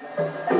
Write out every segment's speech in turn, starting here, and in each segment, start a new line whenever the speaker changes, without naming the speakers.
Música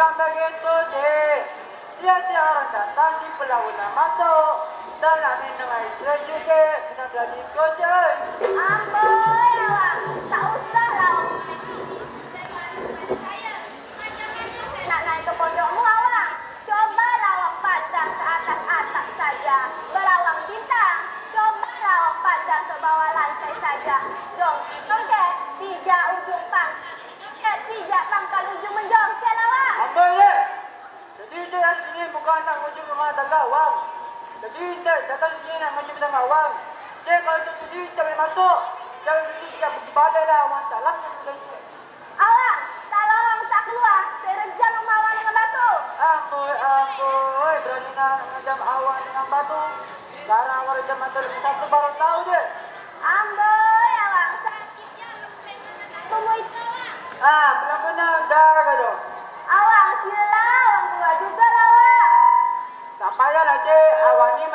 Bukan begitu, Cik. Tiada orang datang di Pulau Namato. Dan nak minum air juga. Kita jadi kocok.
Amboi awang, tak
sini bukan nak ngucap rumah tangga awang. Jadi saya datang sini nak ngucap tangga awang. Saya kalau tu jadi saya boleh masuk. Jangan pergi badai lah awang salah yang sudah ini.
Awang, kalau tak keluar, saya rejam rumah awang dengan batu.
Amboi, amboi, berani nak ngajam awang dengan batu. Sekarang awang rejam mata lebih satu baru tahu je.
Amboi awang, sakitnya lembek mana satu itu awang.
Ah, belum kena dah kado.
Awang, sila
Mándala a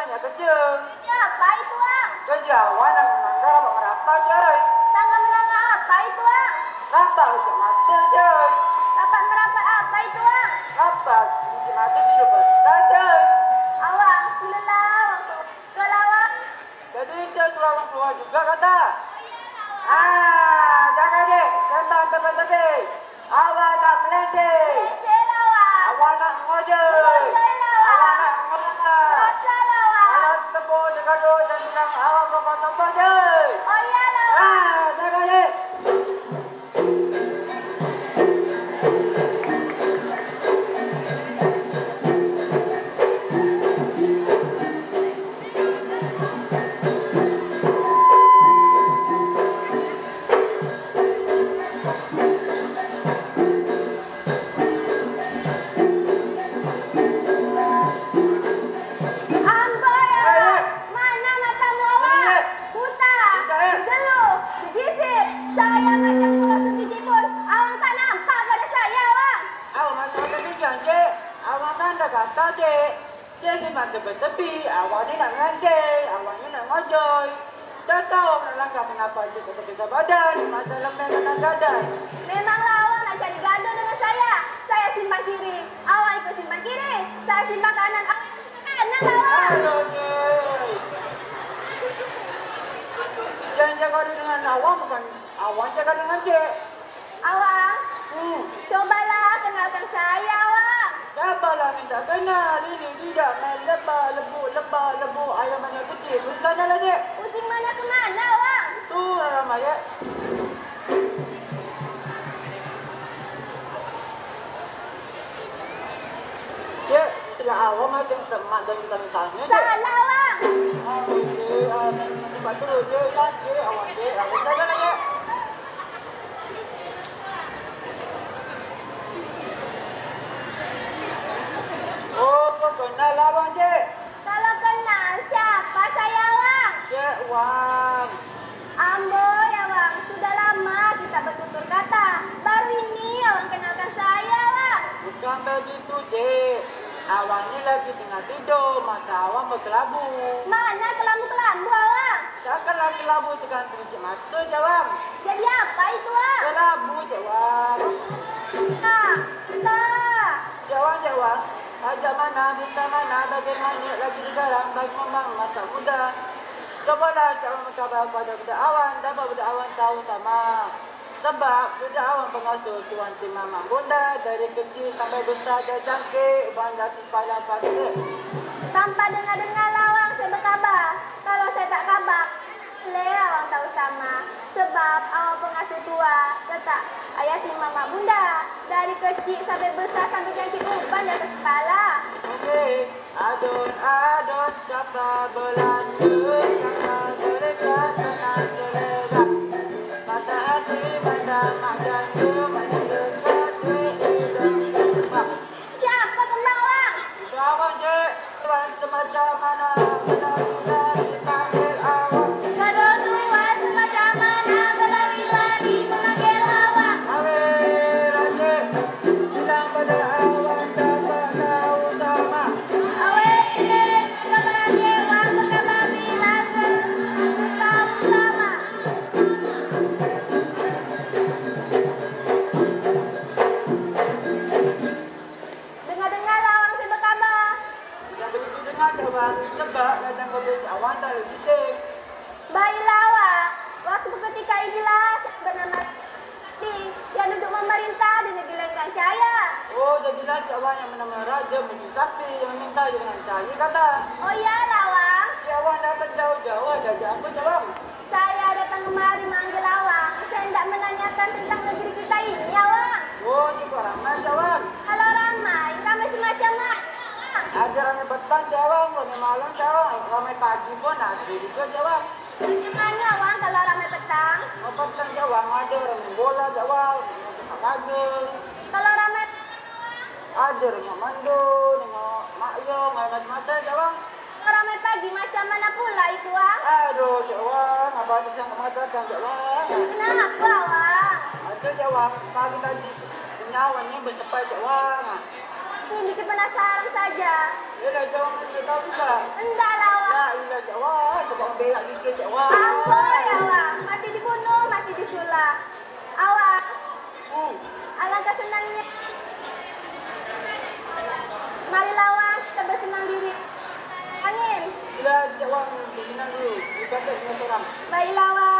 Cik simpan tepi-tepi. Awak ni nak ngancing. Awak ni nak ngojek. Dah tahu awak nak langkah mengapa cik kepekisa badan. Masa lembek kanan badan.
Memanglah awang nak cari gaduh dengan saya. Saya simpan kiri. Awang ikut simpan kiri. Saya simpan kanan. Awang ikut simpan kanan
cik. Jangan jaga dengan awak bukan awak jaga dengan cik.
Awang,
Hmm.
cobalah.
tak hari Lili tidak main lebah lebu lebah lebu ayam mana kecil. kucing mana lagi
Pusing mana ke mana wah
tu ayam aja ya sudah awak makin semak dan tentangnya
salah
wah Okay, ah, nanti patut dia, awak dia. awak je, awak personal Cobalah Wang berkabar pada budak awan, dapat budak awan tahu sama. Sebab budak awan pengasuh Tuan Si Mamang Bunda dari kecil sampai besar dia cantik, bangga kepala pasir.
Tanpa dengar-dengar lawang saya berkabar. Kalau saya tak kabar, boleh awang tahu sama. Sebab awang pengasuh tua, letak ayah si mama bunda. Dari kecil sampai besar sampai cantik atas kepala.
Okey,
Adon, Adon, Kapabolan, Kapabolan,
Kapabolan, Ajaran petang jawab, punya malam jawab, ramai pagi pun nasi juga jawab.
Gimana Wang kalau ramai petang?
Oh, petang jawab, ada ramai bola jawab, tengok.
Kalau ramai
ada mandu, macam-macam jawab.
Kalau ramai pagi macam mana pula itu Wang?
Aduh jawab, apa ada yang jawab?
Kenapa Wang?
Ada jawab, pagi tadi nyawa ni jawab
makin bikin penasaran saja.
Ya dah jawab dia tahu juga.
Entah lah awak.
Ya, indah jawab. Coba belak dikit awak.
Ampun ya awak. Mati dibunuh, mati disulap. Awak.
Hmm.
Alangkah senangnya. Mari lawan, kita bersenang diri. Angin.
Sudah jawab, bersenang dulu. Dibaca dengan orang.
Baiklah awak.